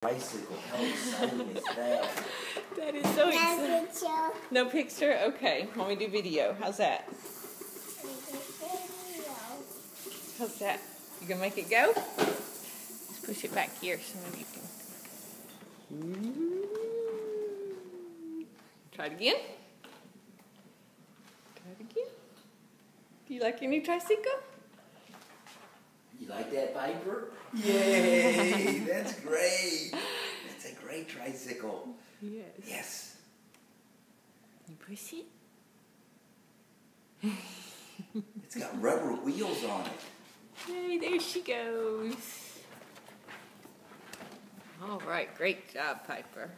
bicycle. How exciting is that? That is so No exciting. picture. No picture? Okay. Let me do video? How's that? How's that? You gonna make it go? Let's push it back here so maybe you can. Try it again. Try it again. Do you like your new tricycle? You like that, Piper? Yay! That's great. That's a great tricycle. Yes. Yes. You push it? It's got rubber wheels on it. Hey, there she goes. All right, great job, Piper.